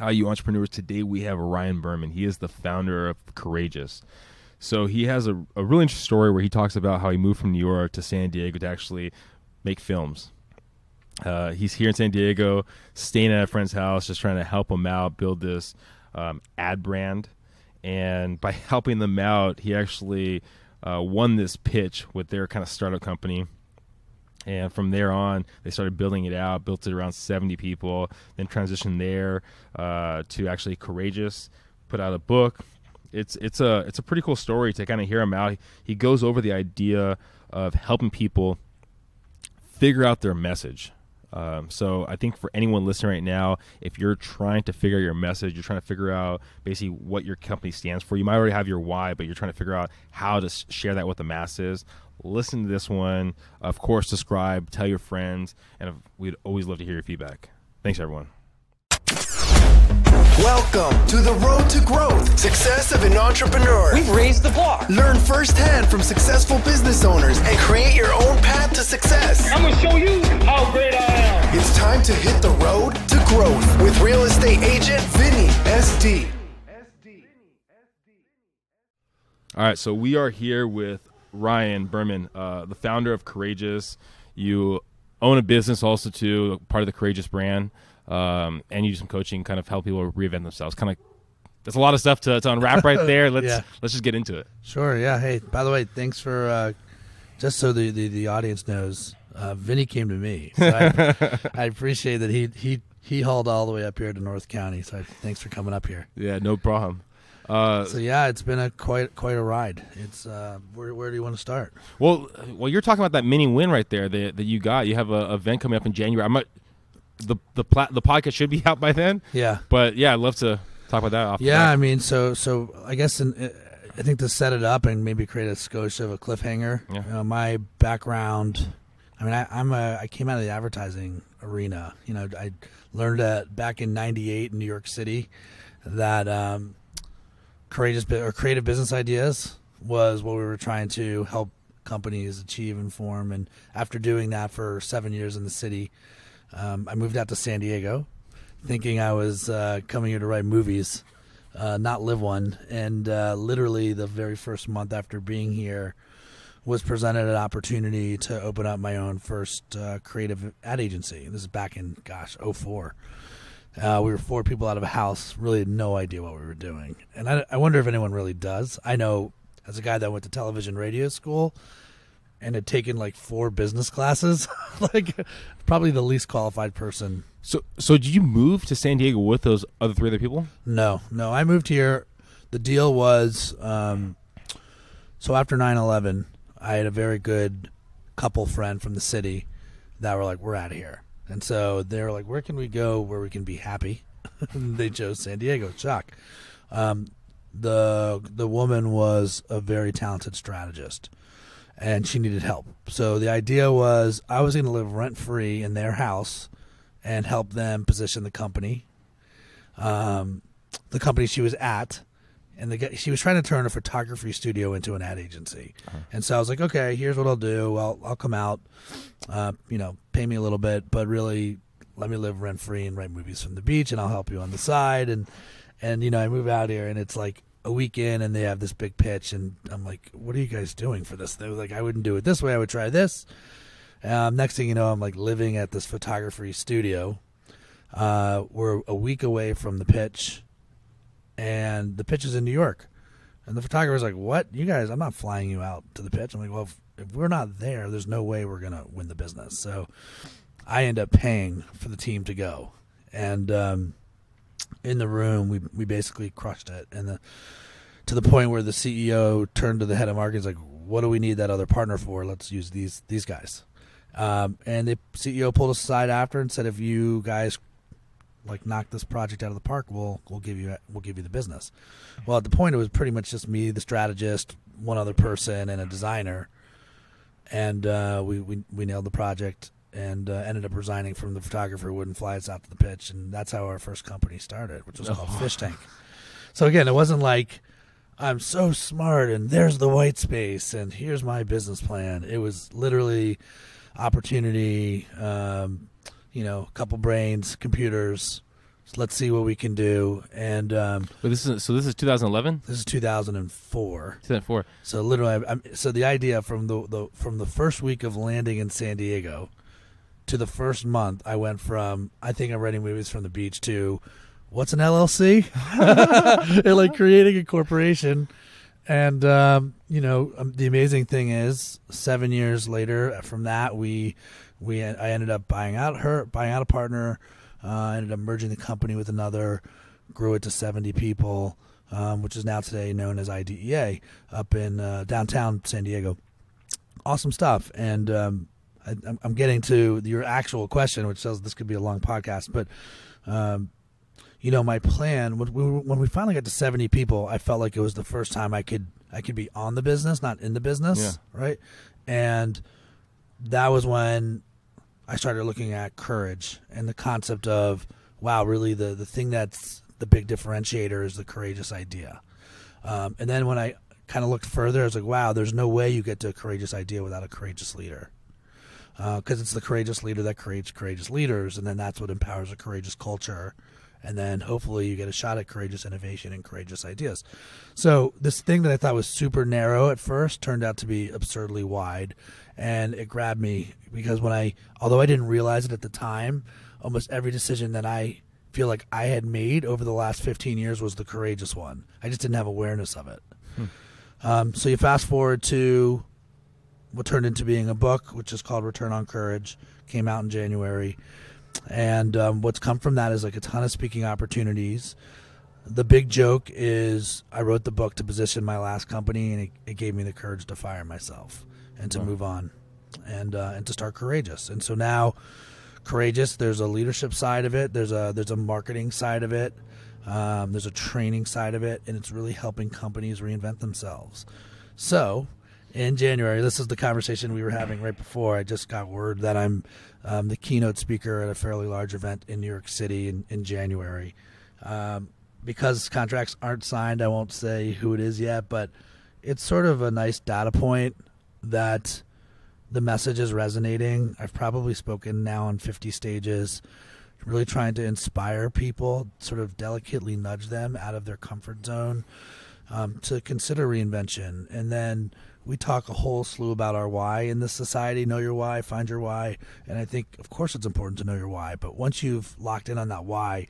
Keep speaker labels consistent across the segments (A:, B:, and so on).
A: How you entrepreneurs today? We have Ryan Berman. He is the founder of Courageous. So he has a, a really interesting story where he talks about how he moved from New York to San Diego to actually make films. Uh, he's here in San Diego, staying at a friend's house, just trying to help him out, build this um, ad brand. And by helping them out, he actually uh, won this pitch with their kind of startup company. And from there on, they started building it out, built it around 70 people, then transitioned there uh, to actually Courageous, put out a book. It's it's a it's a pretty cool story to kind of hear him out. He goes over the idea of helping people figure out their message. Um, so I think for anyone listening right now, if you're trying to figure out your message, you're trying to figure out basically what your company stands for. You might already have your why, but you're trying to figure out how to share that with the masses. Listen to this one. Of course, subscribe, tell your friends, and we'd always love to hear your feedback. Thanks, everyone.
B: Welcome to the road to growth, success of an entrepreneur.
C: We've raised the bar.
B: Learn firsthand from successful business owners and create your own path to success.
C: I'm going to show you how great I am.
B: It's time to hit the road to growth with real estate agent Vinny SD.
A: All right, so we are here with Ryan Berman, uh, the founder of Courageous. You own a business also too, part of the Courageous brand um, and you do some coaching, kind of help people reinvent themselves. Kind of, there's a lot of stuff to, to unwrap right there. Let's yeah. let's just get into it.
D: Sure. Yeah. Hey, by the way, thanks for uh, just so the, the, the audience knows, uh, Vinny came to me. So I, I, appreciate that he he he hauled all the way up here to North County. So I, thanks for coming up here.
A: Yeah, no problem. Uh,
D: so yeah, it's been a quite quite a ride. It's uh, where where do you want to start?
A: Well, well, you're talking about that mini win right there that, that you got. You have a event coming up in January. I'm not, the the pla- the podcast should be out by then.
D: Yeah,
A: but yeah, I'd love to talk about that. Off
D: yeah, I mean, so so I guess in, uh, I think to set it up and maybe create a Scotia of a cliffhanger. Yeah. You know, my background. I mean, I, I'm a I came out of the advertising arena. You know, I learned that back in '98 in New York City that um, courageous or creative business ideas was what we were trying to help companies achieve and form. And after doing that for seven years in the city, um, I moved out to San Diego, thinking I was uh, coming here to write movies, uh, not live one. And uh, literally, the very first month after being here, was presented an opportunity to open up my own first uh, creative ad agency. This is back in gosh 04. Uh, we were four people out of a house, really had no idea what we were doing. And I, I wonder if anyone really does. I know as a guy that went to television radio school, and had taken like four business classes, like probably the least qualified person.
A: So, so did you move to San Diego with those other three other people?
D: No, no. I moved here. The deal was, um, so after 9-11, I had a very good couple friend from the city that were like, "We're out of here," and so they were like, "Where can we go where we can be happy?" they chose San Diego. Shock. Um, the the woman was a very talented strategist and she needed help. So the idea was I was going to live rent free in their house and help them position the company, um, the company she was at. And the, she was trying to turn a photography studio into an ad agency, uh-huh. and so I was like, "Okay, here's what I'll do. I'll I'll come out, uh, you know, pay me a little bit, but really let me live rent free and write movies from the beach, and I'll help you on the side." And and you know, I move out here, and it's like a weekend and they have this big pitch and I'm like, what are you guys doing for this? They were like, I wouldn't do it this way. I would try this. Um, next thing you know, I'm like living at this photography studio. Uh, we're a week away from the pitch, and the pitch is in New York. And the photographer's like, "What? You guys? I'm not flying you out to the pitch." I'm like, "Well, if, if we're not there, there's no way we're gonna win the business." So I end up paying for the team to go, and um, in the room, we we basically crushed it, and the to the point where the CEO turned to the head of marketing, like, "What do we need that other partner for? Let's use these these guys." Um, and the CEO pulled us aside after and said, "If you guys like knock this project out of the park, we'll we'll give you we'll give you the business." Well, at the point, it was pretty much just me, the strategist, one other person, and a designer, and uh, we, we we nailed the project and uh, ended up resigning from the photographer who wouldn't fly us out to the pitch, and that's how our first company started, which was oh. called Fish Tank. So again, it wasn't like I'm so smart and there's the white space and here's my business plan. It was literally opportunity, um, you know, a couple brains, computers, let's see what we can do. And um,
A: But this is so. This is 2011.
D: this is 2004.
A: 2004.
D: So literally, I'm, so the idea from the, the from the first week of landing in San Diego to the first month, I went from I think I'm writing movies from the beach to what's an LLC, and like creating a corporation. And um, you know, um, the amazing thing is, seven years later from that, we we I ended up buying out her, buying out a partner. Uh, ended up merging the company with another, grew it to 70 people, um, which is now today known as IDEA up in uh, downtown San Diego. Awesome stuff. And um, I, I'm- I'm getting to your actual question, which says this could be a long podcast, but. Um, you know, my plan when we when we finally got to seventy people, I felt like it was the first time I could I could be on the business, not in the business,
A: Yeah.
D: right? And that was when I started looking at courage and the concept of wow, really the the thing that's the big differentiator is the courageous idea. Um, and then when I kind of looked further, I was like, wow, there's no way you get to a courageous idea without a courageous leader. Because it's the courageous leader that creates courageous leaders, and then that's what empowers a courageous culture. And then hopefully you get a shot at courageous innovation and courageous ideas. So this thing that I thought was super narrow at first turned out to be absurdly wide, and it grabbed me because when I, although I didn't realize it at the time, almost every decision that I feel like I had made over the last 15 years was the courageous one. I just didn't have awareness of it. Um, so you fast forward to what turned into being a book, which is called Return on Courage, came out in January. And um, what's come from that is like a ton of speaking opportunities. The big joke is I wrote the book to position my last company, and it, it gave me the courage to fire myself and to move on, and uh, and to start courageous. And so now, courageous. There's a leadership side of it. There's a there's a marketing side of it. Um, there's a training side of it, and it's really helping companies reinvent themselves. So, in January, this is the conversation we were having right before. I just got word that I'm um, the keynote speaker at a fairly large event in New York City in, in January. Um, because contracts aren't signed, I won't say who it is yet, but it's sort of a nice data point that the message is resonating. I've probably spoken now on 50 stages, really trying to inspire people, sort of delicately nudge them out of their comfort zone um, to consider reinvention. And then we talk a whole slew about our why in this society. Know your why, find your why. And I think, of course, it's important to know your why. But once you've locked in on that why,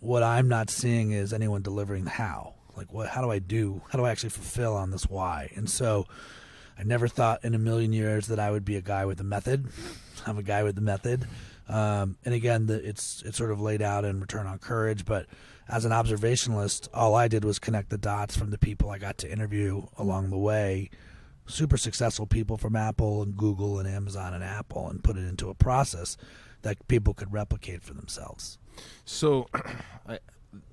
D: what I'm not seeing is anyone delivering the how. Like, what? How do I do? How do I actually fulfill on this why? And so, I never thought in a million years that I would be a guy with a method. I'm a guy with the method. Um, and again, the, it's it's sort of laid out in Return on Courage. But as an observationalist, all I did was connect the dots from the people I got to interview along the way, super successful people from Apple and Google and Amazon and Apple, and put it into a process that people could replicate for themselves.
A: So, I,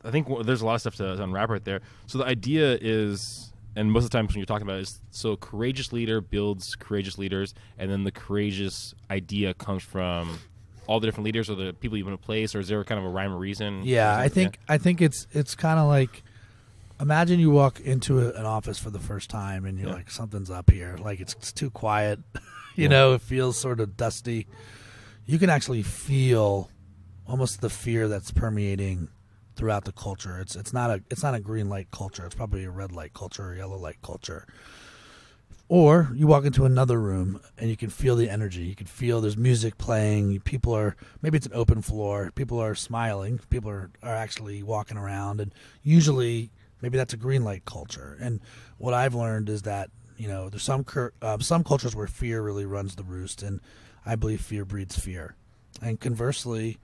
A: I think there's a lot of stuff to, to unwrap right there. So the idea is, and most of the times when you're talking about it, is so courageous leader builds courageous leaders, and then the courageous idea comes from all the different leaders or the people you've in place, or is there kind of a rhyme or reason?
D: Yeah, I think I think it's it's kind of like imagine you walk into a, an office for the first time and you're
A: Yeah.
D: like something's up here, like it's, it's too quiet. you know, it feels sort of dusty. You can actually feel almost the fear that's permeating throughout the culture. It's it's not a it's not a green light culture. It's probably a red light culture or yellow light culture. Or you walk into another room and you can feel the energy. You can feel there's music playing. People are maybe it's an open floor. People are smiling. People are, are actually walking around, and usually maybe that's a green light culture. And what I've learned is that you know there's some cur- uh, some cultures where fear really runs the roost, and I believe fear breeds fear. And conversely,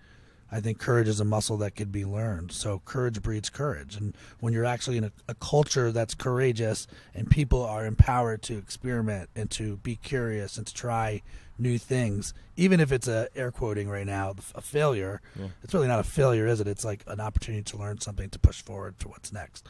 D: I think courage is a muscle that could be learned. So courage breeds courage. And when you're actually in a, a culture that's courageous and people are empowered to experiment and to be curious and to try new things, even if it's a air quoting right now, a failure, it's really not a failure, is it? It's like an opportunity to learn something to push forward to what's next.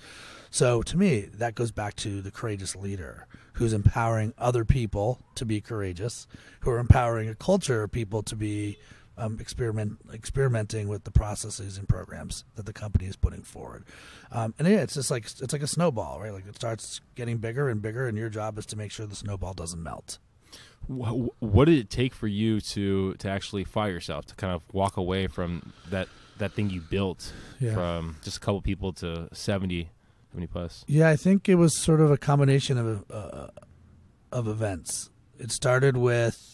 D: So to me, that goes back to the courageous leader who's empowering other people to be courageous, who are empowering a culture of people to be um, experiment experimenting with the processes and programs that the company is putting forward. Um, and yeah, it's just like it's like a snowball, right? Like it starts getting bigger and bigger, and your job is to make sure the snowball doesn't melt.
A: Wh- what did it take for you to to actually fire yourself to kind of walk away from that that thing you built
D: Yeah.
A: from just a couple people to 70, 70 plus.
D: Yeah, I think it was sort of a combination of uh, of events. It started with,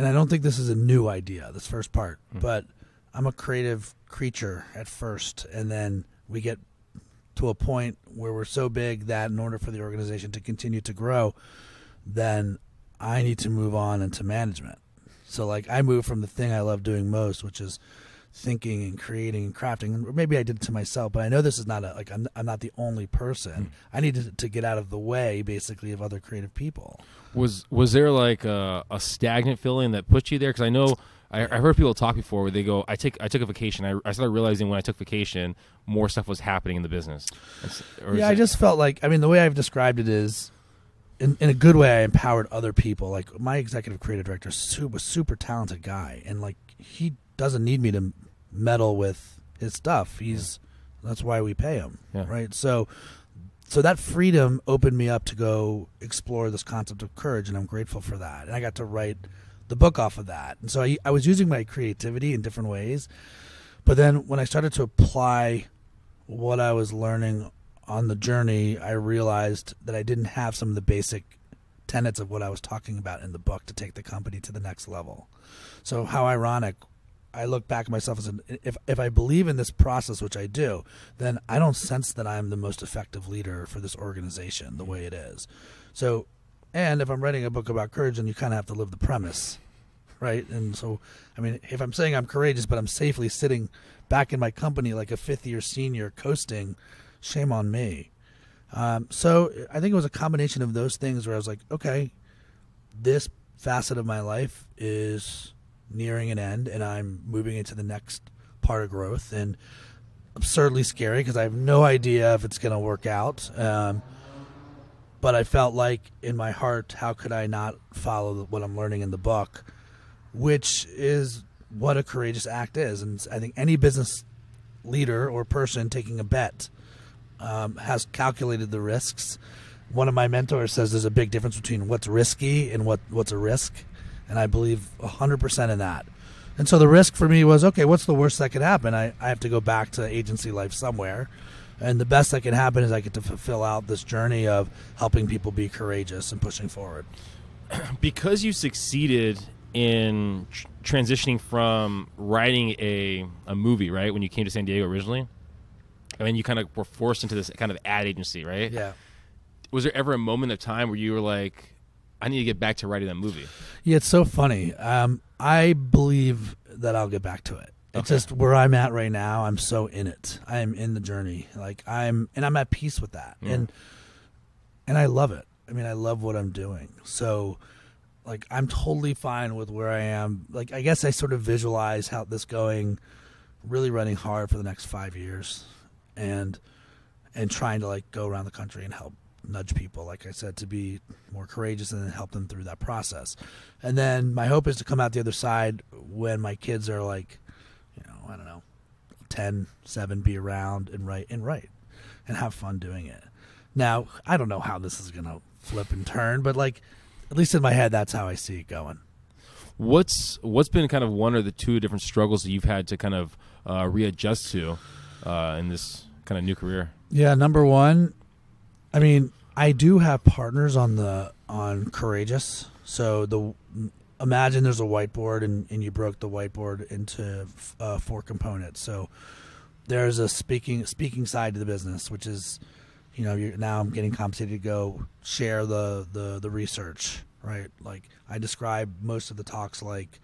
D: and I don't think this is a new idea. This first part, hmm. but I'm a creative creature at first, and then we get to a point where we're so big that in order for the organization to continue to grow, then I need to move on into management. So like I move from the thing I love doing most, which is thinking and creating and crafting. Or maybe I did it to myself, but I know this is not a like I'm, I'm not the only person. Hmm. I needed to get out of the way, basically, of other creative people.
A: Was was there like a, a stagnant feeling that put you there? Because I know I, I heard people talk before where they go, "I take I took a vacation." I, I started realizing when I took vacation, more stuff was happening in the business.
D: Yeah, I
A: it-
D: just felt like I mean the way I've described it is. In, in a good way, I empowered other people. Like my executive creative director, was super talented guy, and like he doesn't need me to meddle with his stuff. He's that's why we pay him,
A: Yeah.
D: right? So, so that freedom opened me up to go explore this concept of courage, and I'm grateful for that. And I got to write the book off of that. And so I, I was using my creativity in different ways. But then when I started to apply what I was learning on the journey, I realized that I didn't have some of the basic tenets of what I was talking about in the book to take the company to the next level. So how ironic I look back at myself as an, if if I believe in this process, which I do, then I don't sense that I'm the most effective leader for this organization the way it is. So, and if I'm writing a book about courage, then you kind of have to live the premise, right? And so, I mean, if I'm saying I'm courageous, but I'm safely sitting back in my company like a fifth year senior coasting, shame on me. Um, so I think it was a combination of those things where I was like, okay, this facet of my life is nearing an end and I'm moving into the next part of growth and absurdly scary because I have no idea if it's going to work out. Um, but I felt like in my heart, how could I not follow what I'm learning in the book, which is what a courageous act is. And I think any business leader or person taking a bet um, has calculated the risks. One of my mentors says there's a big difference between what's risky and what, what's a risk. And I believe 100% in that. And so the risk for me was okay, what's the worst that could happen? I, I have to go back to agency life somewhere. And the best that can happen is I get to fulfill out this journey of helping people be courageous and pushing forward.
A: because you succeeded in tr- transitioning from writing a a movie, right? When you came to San Diego originally, and then you kind of were forced into this kind of ad agency, right?
D: Yeah.
A: Was there ever a moment of time where you were like, "I need to get back to writing that movie"?
D: Yeah, it's so funny. Um, I believe that I'll get back to it. It's
A: Okay.
D: just where I'm at right now. I'm so in it. I am in the journey. Like I'm, and I'm at peace with that.
A: Yeah.
D: And and I love it. I mean, I love what I'm doing. So, like, I'm totally fine with where I am. Like, I guess I sort of visualize how this going, really running hard for the next five years, and and trying to like go around the country and help nudge people, like I said, to be more courageous and then help them through that process. And then my hope is to come out the other side when my kids are like, you know, I don't know, 10, 7, be around and write and write and have fun doing it. Now, I don't know how this is going to flip and turn, but like, at least in my head, that's how I see it going.
A: What's what's been kind of one or the two different struggles that you've had to kind of uh, readjust to uh, in this kind of new career?
D: Yeah, number one, I mean, I do have partners on the on Courageous. So the imagine there's a whiteboard and, and you broke the whiteboard into uh, four components. So there's a speaking speaking side to the business, which is you know now I'm getting compensated to go share the the the research, right? Like I describe most of the talks like.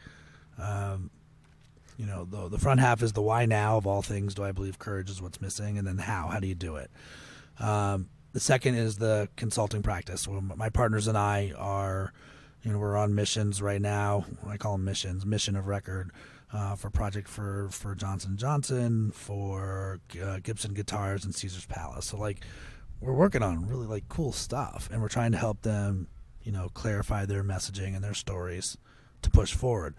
D: Um, you know the the front half is the why now of all things do i believe courage is what's missing and then how how do you do it um, the second is the consulting practice. Well, my partners and i are you know we're on missions right now. I call them missions mission of record uh, for project for for johnson johnson for uh, gibson guitars and caesar's palace. So like we're working on really like cool stuff and we're trying to help them you know clarify their messaging and their stories to push forward.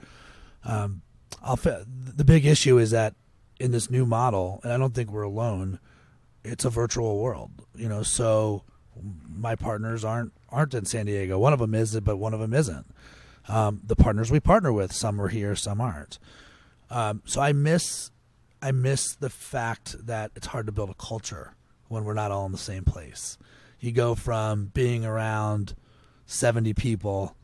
D: Um, I'll the big issue is that in this new model, and I don't think we're alone. It's a virtual world, you know. So my partners aren't aren't in San Diego. One of them is, but one of them isn't. Um, the partners we partner with, some are here, some aren't. Um, so I miss I miss the fact that it's hard to build a culture when we're not all in the same place. You go from being around 70 people,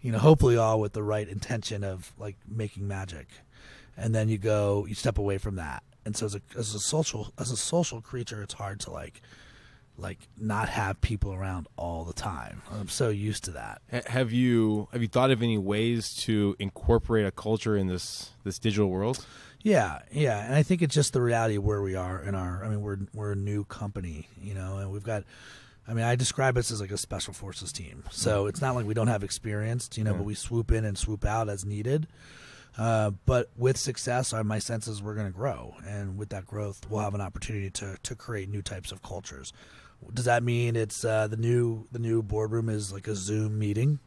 D: you know, hopefully all with the right intention of like making magic. And then you go, you step away from that. And so as a, as a social, as a social creature, it's hard to like, like not have people around all the time. I'm so used to that.
A: Ha- Have you have you thought of any ways to incorporate a culture in this this digital world?
D: Yeah, yeah, and I think it's just the reality of where we are in our. I mean, we're we're a new company, you know, and we've got. I mean, I describe us as like a special forces team. So mm. it's not like we don't have experience, you know, but we swoop in and swoop out as needed. Uh, but with success, my senses is we're going to grow, and with that growth, we'll have an opportunity to to create new types of cultures. Does that mean it's uh, the new the new boardroom is like a Zoom meeting?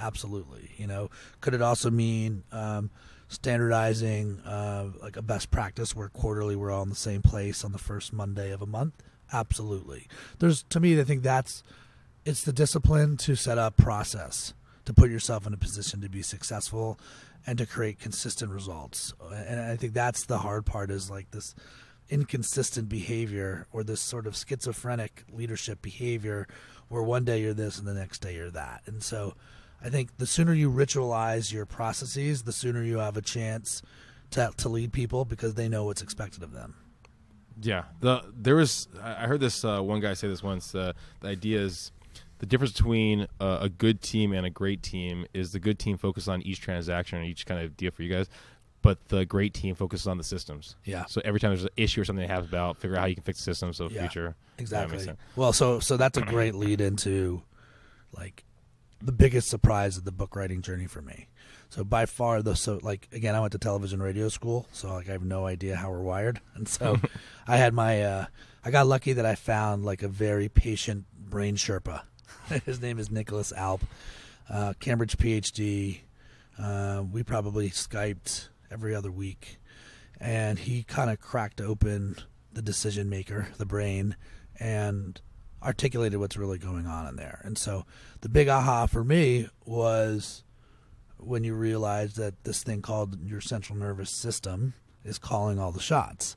D: Absolutely. You know, could it also mean um, standardizing uh, like a best practice where quarterly we're all in the same place on the first Monday of a month? Absolutely. There's to me, I think that's it's the discipline to set up process to put yourself in a position to be successful and to create consistent results. And I think that's the hard part is like this inconsistent behavior or this sort of schizophrenic leadership behavior where one day you're this and the next day you're that. And so I think the sooner you ritualize your processes, the sooner you have a chance to to lead people because they know what's expected of them.
A: Yeah, the there was I heard this uh, one guy say this once. Uh, the idea is the difference between uh, a good team and a great team is the good team focuses on each transaction and each kind of deal for you guys, but the great team focuses on the systems.
D: Yeah.
A: So every time there's an issue or something they have about, figure out how you can fix the system so
D: Yeah,
A: future.
D: Exactly. Well, so so that's a great lead into like the biggest surprise of the book writing journey for me. So by far the so like again I went to television radio school, so like I have no idea how we're wired. And so I had my uh I got lucky that I found like a very patient brain sherpa. His name is Nicholas Alp, uh, Cambridge PhD. Uh, we probably Skyped every other week, and he kind of cracked open the decision maker, the brain, and articulated what's really going on in there. And so the big aha for me was when you realize that this thing called your central nervous system is calling all the shots.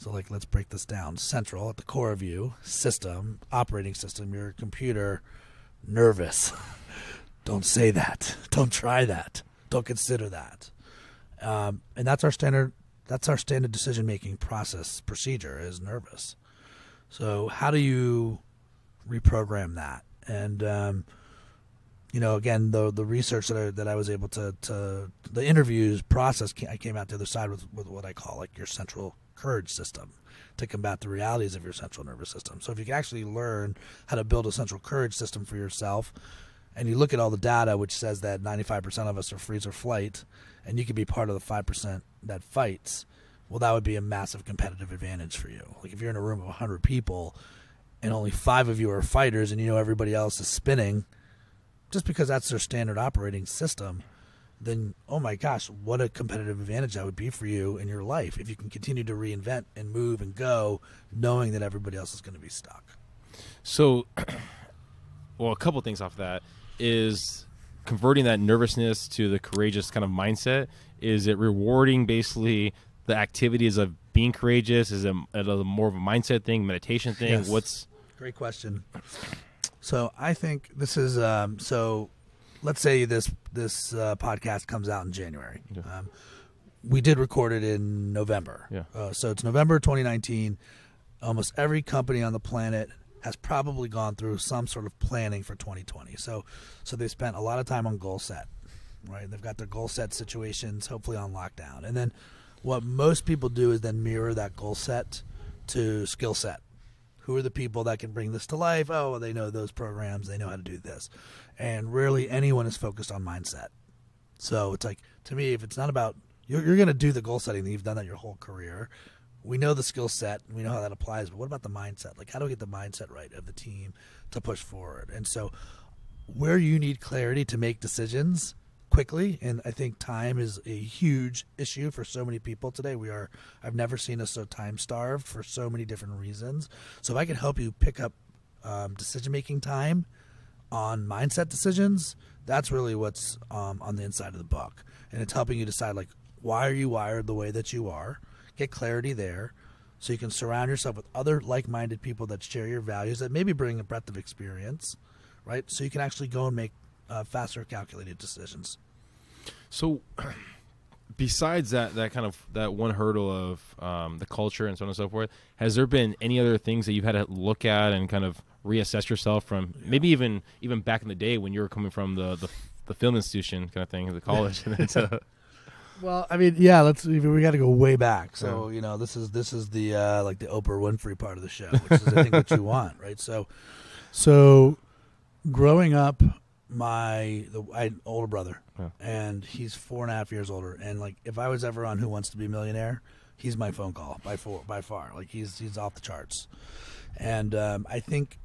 D: So, like, let's break this down. Central, at the core of you, system, operating system, your computer, nervous. Don't say that. Don't try that. Don't consider that. Um, and that's our standard. That's our standard decision making process procedure is nervous. So, how do you reprogram that? And um, you know, again, the the research that I, that I was able to to the interviews process, I came out the other side with with what I call like your central courage system to combat the realities of your central nervous system. So if you can actually learn how to build a central courage system for yourself, and you look at all the data which says that 95% of us are freeze or flight, and you can be part of the 5% that fights, well, that would be a massive competitive advantage for you. Like if you're in a room of 100 people and only five of you are fighters and you know everybody else is spinning, just because that's their standard operating system, then oh my gosh, what a competitive advantage that would be for you in your life if you can continue to reinvent and move and go, knowing that everybody else is going to be stuck.
A: So, well, a couple things off that is converting that nervousness to the courageous kind of mindset. Is it rewarding basically the activities of being courageous? Is it a, a more of a mindset thing, meditation thing?
D: Yes.
A: What's
D: Great question. So I think this is um, so. Let's say this this uh, podcast comes out in January. Um, we did record it in November.
A: Yeah.
D: Uh, so it's November 2019. Almost every company on the planet has probably gone through some sort of planning for 2020. So so they spent a lot of time on goal set. Right. They've got their goal set situations, hopefully on lockdown, and then what most people do is then mirror that goal set to skill set who are the people that can bring this to life? Oh, they know those programs, they know how to do this. And rarely anyone is focused on mindset. So it's like, to me, if it's not about, you're, you're going to do the goal setting, you've done that your whole career. We know the skill set, we know how that applies, but what about the mindset? Like, how do we get the mindset right of the team to push forward? And so, where you need clarity to make decisions quickly and i think time is a huge issue for so many people today. We are i've never seen us so time starved for so many different reasons. So if i can help you pick up um, decision making time on mindset decisions that's really what's um, on the inside of the book. And it's helping you decide like why are you wired the way that you are? Get clarity there, so you can surround yourself with other like-minded people that share your values that maybe bring a breadth of experience, right? So you can actually go and make uh, faster, calculated decisions.
A: So, besides that, that kind of that one hurdle of um, the culture and so on and so forth, has there been any other things that you've had to look at and kind of reassess yourself from? Maybe even even back in the day when you were coming from the the, the film institution kind of thing, the college, and then to,
D: Well, I mean, yeah, let's we got to go way back. So you know, this is this is the uh, like the Oprah Winfrey part of the show, which is I think what you want, right? So, so growing up, my the I older brother,
A: Yeah.
D: and he's four and a half years older. And like, if I was ever on Who Wants to Be a Millionaire, he's my phone call by four by far. Like he's he's off the charts. And um, I think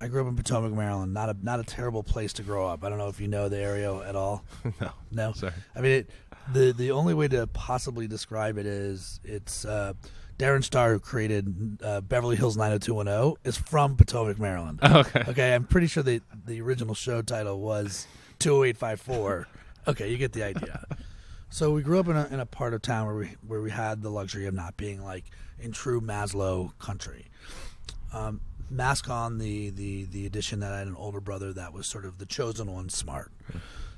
D: I grew up in Potomac, Maryland. Not a not a terrible place to grow up. I don't know if you know the area at all.
A: no,
D: No,
A: Sorry.
D: I mean, it, the the only way to possibly describe it is it's uh, Darren Star who created uh, Beverly Hills 90210 is from Potomac, Maryland.
A: okay.
D: Okay, I'm pretty sure the the original show title was 20854. Okay, you get the idea. So we grew up in a, in a part of town where we where we had the luxury of not being like in true Maslow country. Um, mask on the the the addition that I had an older brother that was sort of the chosen one, smart.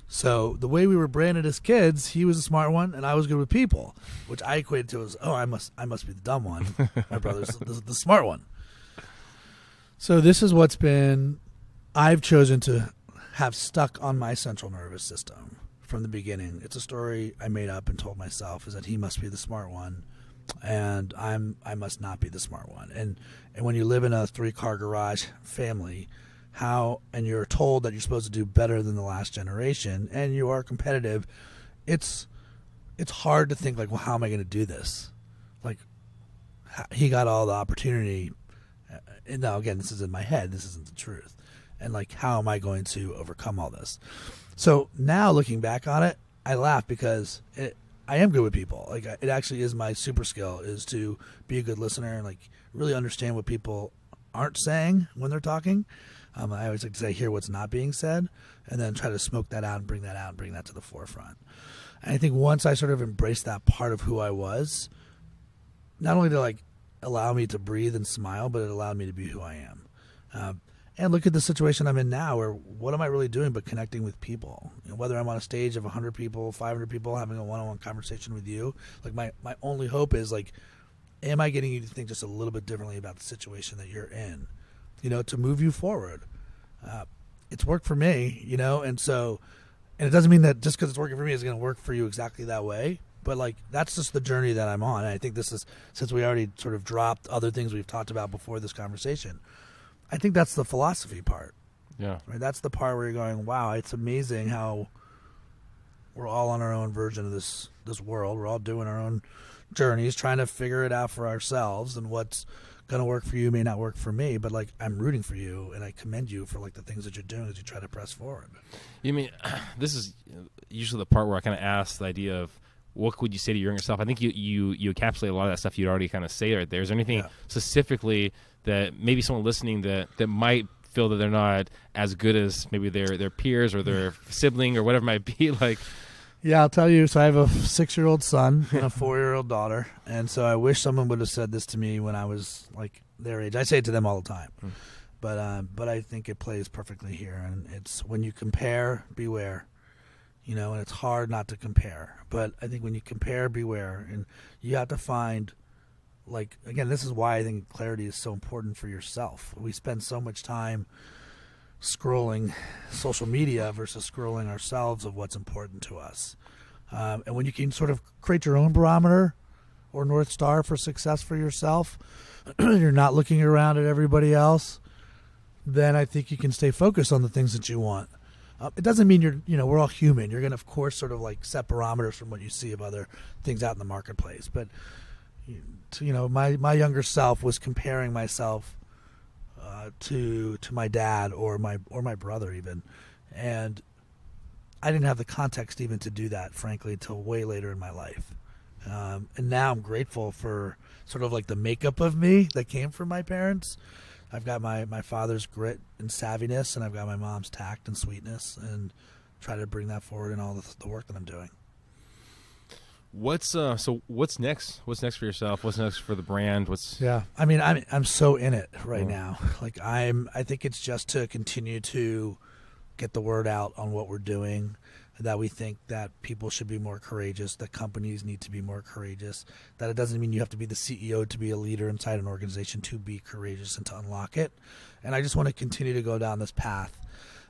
D: So the way we were branded as kids, he was a smart one, and I was good with people, which I equated to as, oh, I must I must be the dumb one. My brother's the, the smart one. So this is what's been I've chosen to have stuck on my central nervous system from the beginning. It's a story I made up and told myself is that he must be the smart one and I'm I must not be the smart one. And and when you live in a three car garage family, how and you're told that you're supposed to do better than the last generation and you are competitive, it's it's hard to think like, well, how am I going to do this? Like he got all the opportunity uh, and now again this is in my head this isn't the truth and like how am i going to overcome all this? So now looking back on it i laugh because it, i am good with people. Like it actually is my super skill is to be a good listener and like really understand what people aren't saying when they're talking. Um, i always like to say hear what's not being said and then try to smoke that out and bring that out and bring that to the forefront. And i think once i sort of embraced that part of who i was not only to like allow me to breathe and smile, but it allowed me to be who I am. Um, and look at the situation I'm in now, where what am I really doing but connecting with people? You know, whether I'm on a stage of 100 people, 500 people, having a one-on-one conversation with you, like my my only hope is like, am I getting you to think just a little bit differently about the situation that you're in? You know, to move you forward. Uh, it's worked for me, you know, and so, and it doesn't mean that just because it's working for me is going to work for you exactly that way. But like that's just the journey that I'm on. And I think this is since we already sort of dropped other things we've talked about before this conversation. I think that's the philosophy part.
A: Yeah.
D: Right? That's the part where you're going, wow, it's amazing how we're all on our own version of this this world. We're all doing our own journeys, trying to figure it out for ourselves, and what's gonna work for you may not work for me. But like, I'm rooting for you, and I commend you for like the things that you're doing as you try to press forward.
A: You mean this is uh, usually the part where I kind of ask the idea of what would you say to your younger self? I think you you you encapsulate a lot of that stuff you'd already kind of say right there. Is there anything
D: Yeah.
A: specifically that maybe someone listening that that might feel that they're not as good as maybe their their peers or their sibling or whatever it might be like?
D: Yeah, I'll tell you. So I have a six year old son and a four year old daughter. And so I wish someone would have said this to me when I was like their age. I say it to them all the time. But uh, but I think it plays perfectly here. And it's when you compare, beware. You know, and it's hard not to compare. But I think when you compare, beware. And you have to find, like, again, this is why I think clarity is so important for yourself. We spend so much time scrolling social media versus scrolling ourselves of what's important to us. Um, and when you can sort of create your own barometer or north star for success for yourself, you're not looking around at everybody else. Then I think you can stay focused on the things that you want. Uh, it doesn't mean you're, you know, we're all human. You're going to, of course, sort of like set barometers from what you see of other things out in the marketplace. But, you know, my my younger self was comparing myself uh, to to my dad or my or my brother even, and I didn't have the context even to do that, frankly, until way later in my life. Um, and now I'm grateful for sort of like the makeup of me that came from my parents. I've got my, my father's grit and savviness, and I've got my mom's tact and sweetness, and try to bring that forward in all the, the work that I'm doing.
A: What's uh? So what's next? What's next for yourself? What's next for the brand? What's
D: Yeah, I mean, I'm I'm so in it right now. Like I'm, I think it's just to continue to get the word out on what we're doing. That we think that people should be more courageous. That companies need to be more courageous. That it doesn't mean you have to be the CEO to be a leader inside an organization to be courageous and to unlock it. And I just want to continue to go down this path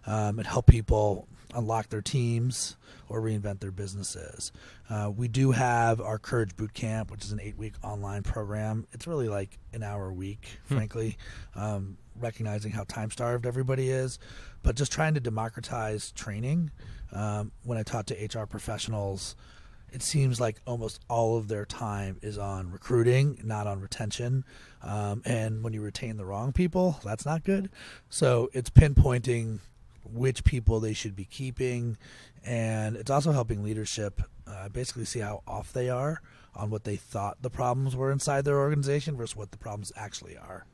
D: um, and help people unlock their teams or reinvent their businesses. Uh, we do have our Courage Boot Camp, which is an eight week online program. It's really like an hour a week, frankly, um, recognizing how time starved everybody is, but just trying to democratize training. Um, when I talk to HR professionals, it seems like almost all of their time is on recruiting, not on retention. Um, and when you retain the wrong people, that's not good. So it's pinpointing which people they should be keeping, and it's also helping leadership uh, basically see how off they are on what they thought the problems were inside their organization versus what the problems actually are.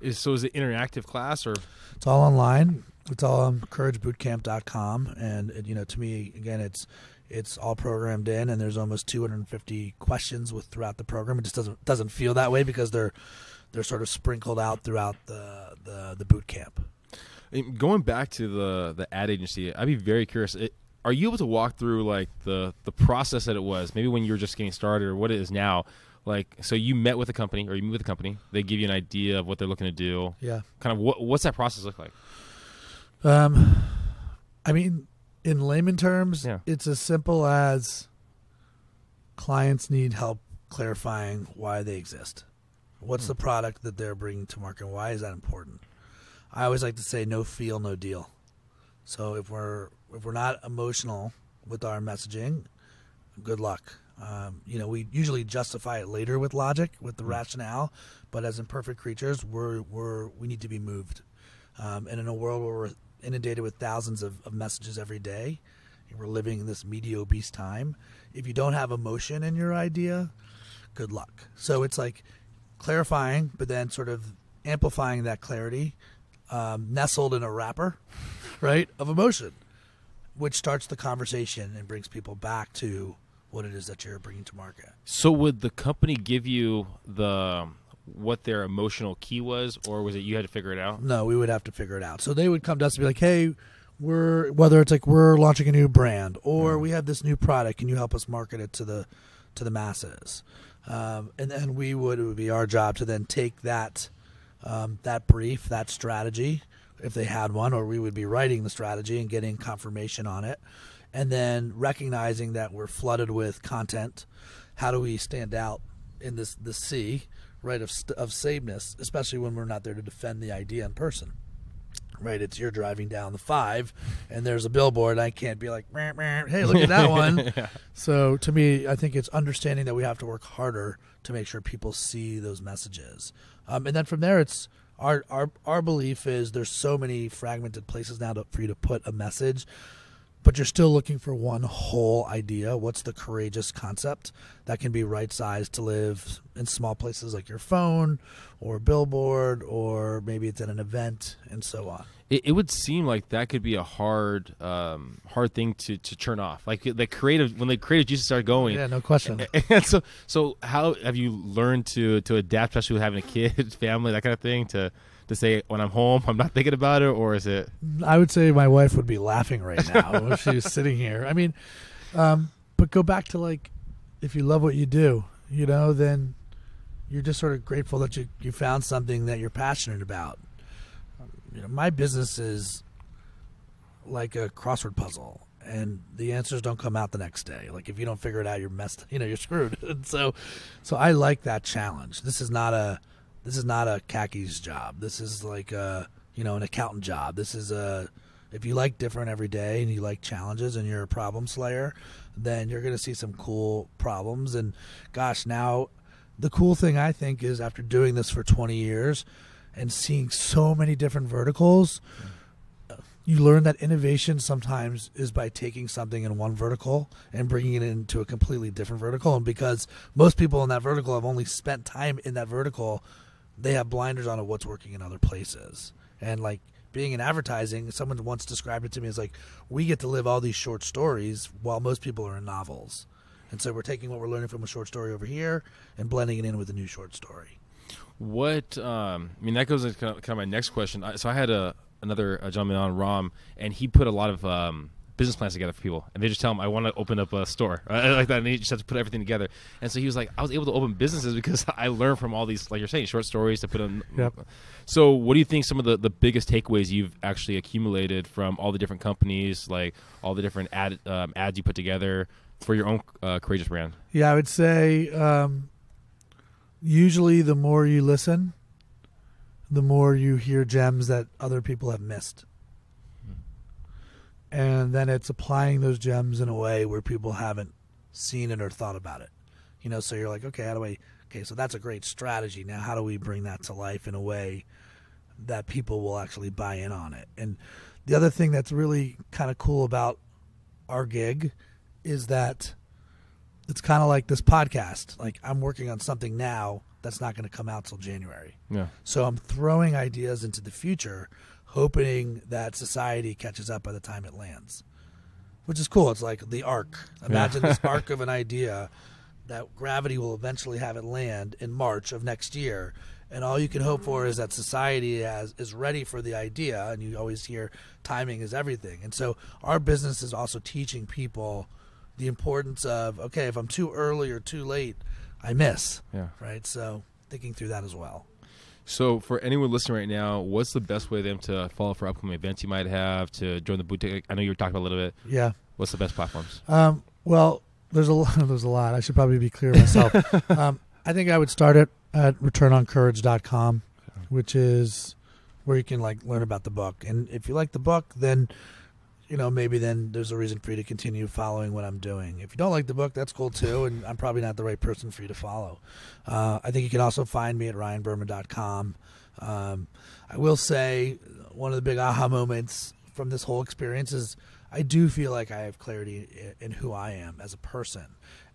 A: Is so? Is it interactive class or
D: It's all online. It's all on couragebootcamp.com, and it, you know, to me, again, it's it's all programmed in, and there's almost 250 questions with throughout the program. It just doesn't doesn't feel that way because they're they're sort of sprinkled out throughout the the, the boot camp.
A: And going back to the the ad agency? I'd be very curious. It, are you able to walk through like the the process that it was? Maybe when you were just getting started, or what it is now. Like, so you met with a company, or you meet with a company. They give you an idea of what they're looking to do.
D: Yeah.
A: Kind of what what's that process look like?
D: Um, I mean, in layman terms,
A: Yeah.
D: it's as simple as clients need help clarifying why they exist. What's the product that they're bringing to market? Why is that important? I always like to say, no feel, no deal. So if we're if we're not emotional with our messaging, good luck. Um, you know, we usually justify it later with logic, with the rationale, but as imperfect creatures, we're we're we need to be moved. Um, and in a world where we're inundated with thousands of, of messages every day, and we're living in this media obese time. If you don't have emotion in your idea, good luck. So it's like clarifying, but then sort of amplifying that clarity, um, nestled in a wrapper, right, of emotion, which starts the conversation and brings people back to what it is that you're bringing to market.
A: So would the company give you the what their emotional key was, or was it you had to figure it out?
D: No, we would have to figure it out. So they would come to us and be like, "Hey, we're whether it's like we're launching a new brand or we have this new product. Can you help us market it to the to the masses?" Um, and then we would it would be our job to then take that um, that brief, that strategy, if they had one, or we would be writing the strategy and getting confirmation on it, and then recognizing that we're flooded with content. How do we stand out in this the sea, right, of of sameness, especially when we're not there to defend the idea in person? Right, it's you're driving down the five, and there's a billboard. I can't be like, "Meh, meh, "Hey, look at that one." So to me, I think it's understanding that we have to work harder to make sure people see those messages, um, and then from there, it's our our our belief is there's so many fragmented places now to, for you to put a message, but you're still looking for one whole idea. What's the courageous concept that can be right sized to live in small places like your phone or billboard, or maybe it's at an event and so on.
A: It, it would seem like that could be a hard, um, hard thing to, to turn off. Like the creative, when the creative juices start going.
D: Yeah, no question.
A: And so, so how have you learned to to adapt, especially with having a kid, family, that kind of thing, to to say when I'm home, I'm not thinking about it, or is it?
D: I would say my wife would be laughing right now if she was sitting here. I mean, um, but go back to like, if you love what you do, you know, then you're just sort of grateful that you you found something that you're passionate about. You know, my business is like a crossword puzzle, and the answers don't come out the next day. Like if you don't figure it out, you're messed. You know, you're screwed. And so, so I like that challenge. This is not a this is not a khakis job. This is like a you know an accountant job. This is a if you like different every day and you like challenges and you're a problem slayer, then you're to see some cool problems. And gosh, now the cool thing I think is after doing this for 20 years and seeing so many different verticals, you learn that innovation sometimes is by taking something in one vertical and bringing it into a completely different vertical. And because most people in that vertical have only spent time in that vertical, they have blinders on of what's working in other places. And like being in advertising, someone once described it to me as like we get to live all these short stories while most people are in novels.
E: And so we're taking what we're learning from a short story over here and blending it in with a new short story.
A: What um, I mean that goes into kind of, kind of my next question. I, so I had a another a gentleman on Rom, and he put a lot of um, business plans together for people, and they just tell him, "I want to open up a store," right? like that, and he just has to put everything together. And so he was like, "I was able to open businesses because I learned from all these, like you're saying, short stories to put in."
D: Yep.
A: So, what do you think some of the, the biggest takeaways you've actually accumulated from all the different companies, like all the different ad um, ads you put together for your own uh, courageous brand?
D: Yeah, I would say um, usually the more you listen, the more you hear gems that other people have missed. And then it's applying those gems in a way where people haven't seen it or thought about it. You know, so you're like, okay, how do I? Okay, so that's a great strategy. Now, how do we bring that to life in a way that people will actually buy in on it? And the other thing that's really kind of cool about our gig is that it's kind of like this podcast. Like I'm working on something now that's not going to come out till January.
A: Yeah.
D: So I'm throwing ideas into the future, hoping that society catches up by the time it lands. Which is cool. It's like the arc. Imagine this arc of an idea that gravity will eventually have it land in March of next year. And all you can hope for is that society has is ready for the idea and you always hear timing is everything. And so our business is also teaching people the importance of okay, if I'm too early or too late, I miss.
A: Yeah.
D: Right? So thinking through that as well.
A: So, for anyone listening right now, what's the best way for them to follow for upcoming events you might have to join the boutique? I know you were talking about a little bit.
D: Yeah.
A: What's the best platforms?
D: Um, well, there's a lot, there's a lot. I should probably be clear myself. um, I think I would start it at returnoncourage.com, which is where you can like learn about the book. And if you like the book, then you know maybe then there's a reason for you to continue following what I'm doing. If you don't like the book, that's cool too, and I'm probably not the right person for you to follow. Uh, I think you can also find me at ryanberman.com. Um, I will say one of the big aha moments from this whole experience is I do feel like I have clarity in who I am as a person.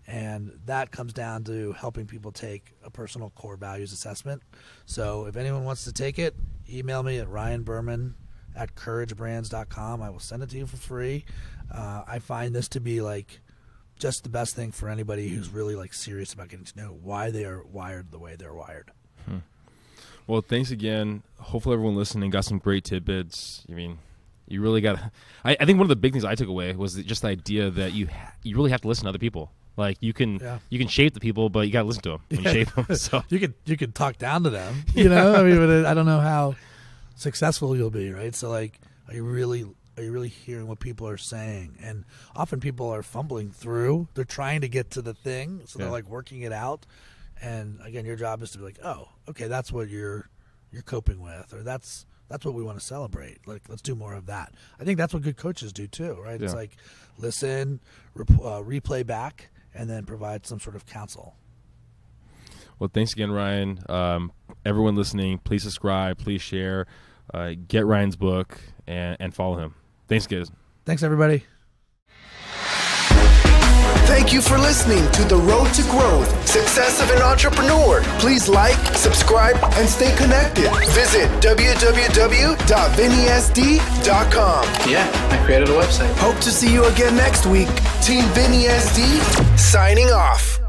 D: And that comes down to helping people take a personal core values assessment. So if anyone wants to take it, email me at ryanberman at couragebrands.com. I will send it to you for free. Uh, I find this to be like just the best thing for anybody who's really like serious about getting to know why they are wired the way they're wired.
A: Well, thanks again. Hopefully, everyone listening got some great tidbits. I mean, you really got. I, I think one of the big things I took away was just the idea that you ha- you really have to listen to other people. Like you can
D: Yeah.
A: you can shape the people, but you got to listen to them and shape them. So
D: you could you could talk down to them. You know, I mean, but it, I don't know how successful you'll be, right? So, like, are you really are you really hearing what people are saying? And often people are fumbling through. They're trying to get to the thing, so
A: Yeah.
D: they're like working it out. And again, your job is to be like, oh, okay, that's what you're you're coping with, or that's that's what we want to celebrate. Like, let's do more of that. I think that's what good coaches do too, right? It's like listen, rep- uh, replay back, and then provide some sort of counsel.
A: Well, thanks again, Ryan. Um, everyone listening, please subscribe, please share, uh, get Ryan's book, and, and follow him. Thanks, guys.
D: Thanks, everybody.
B: Thank you for listening to The Road to Growth Success of an Entrepreneur. Please like, subscribe, and stay connected. Visit www.vinnySD.com.
F: Yeah, I created a website.
B: Hope to see you again next week. Team Vinny SD signing off.